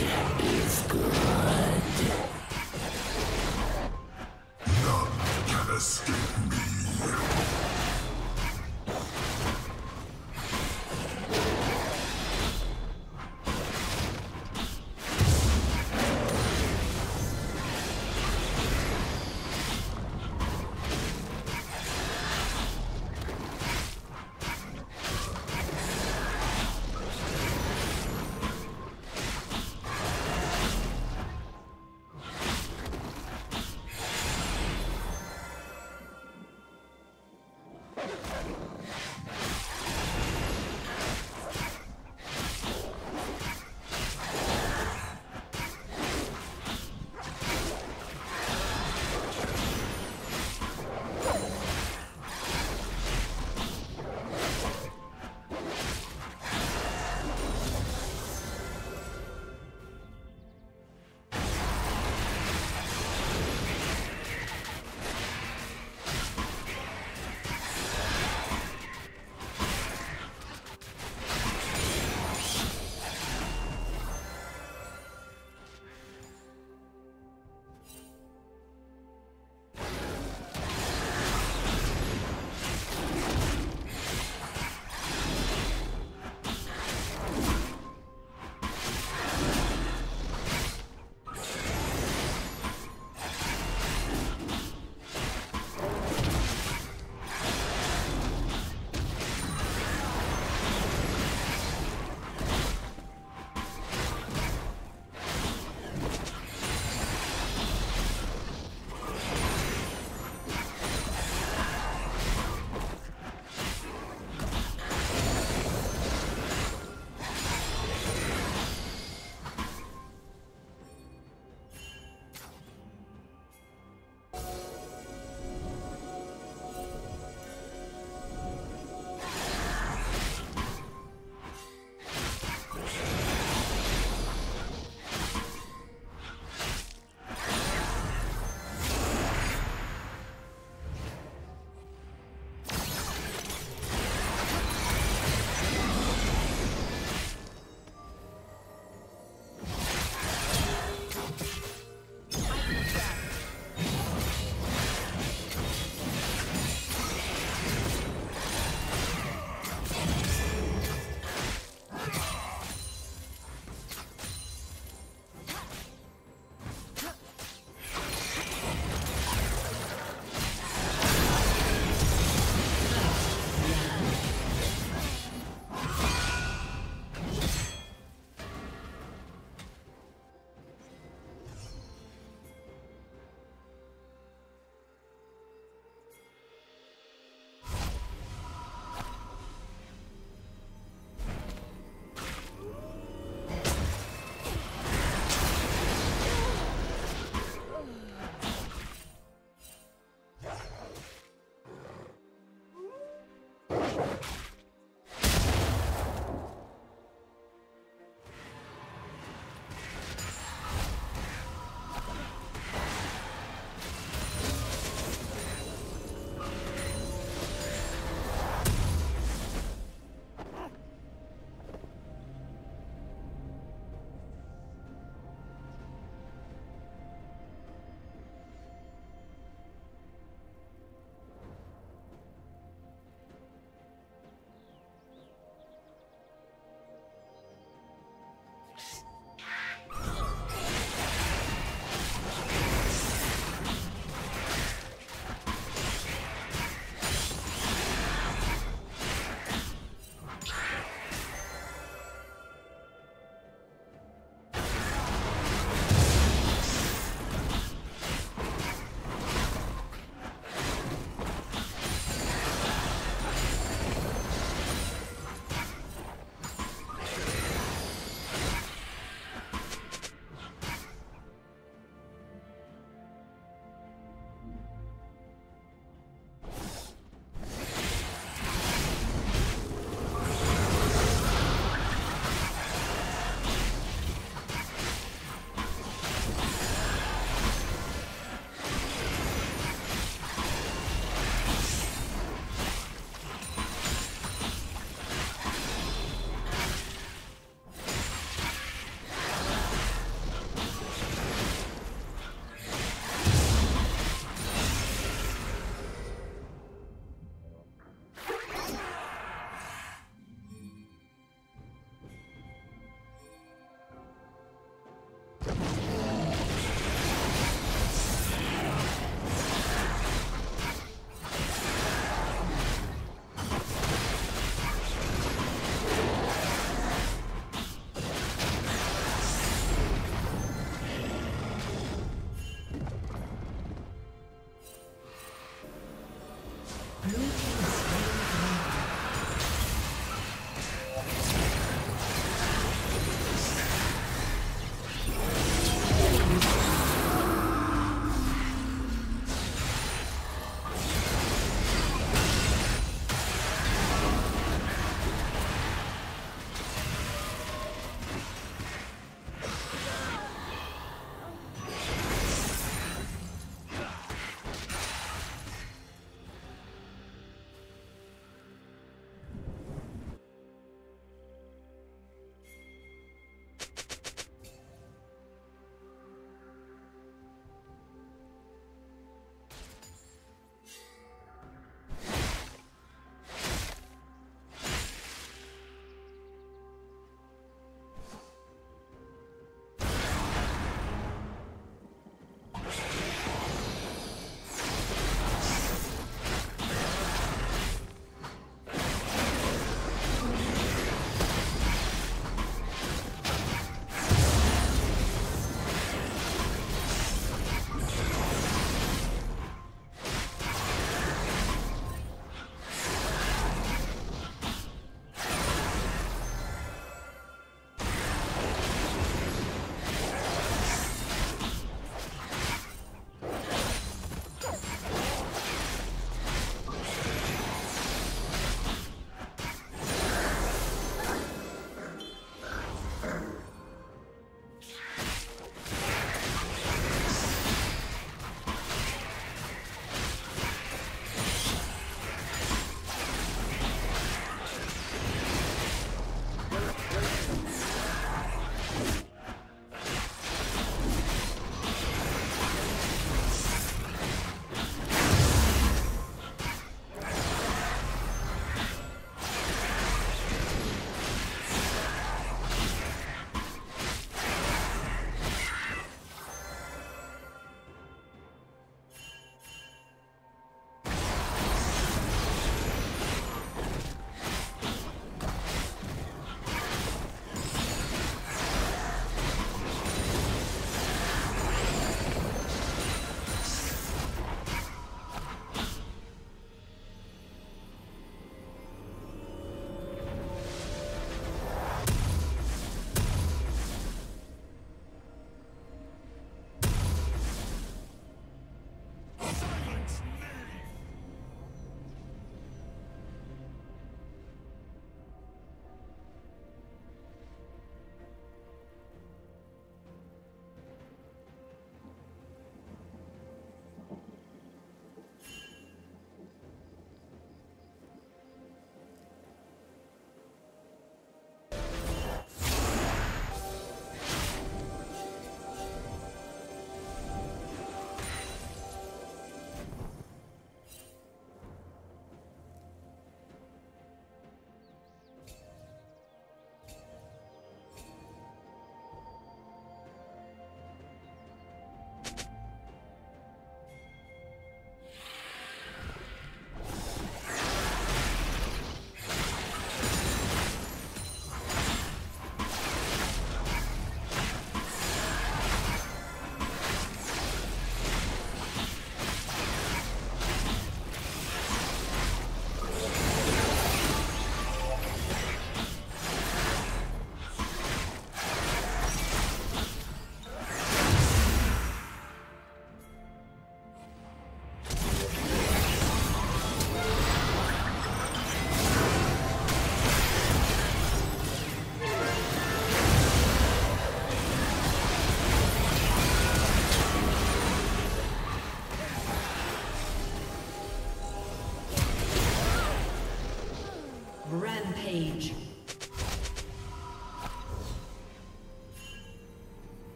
is good.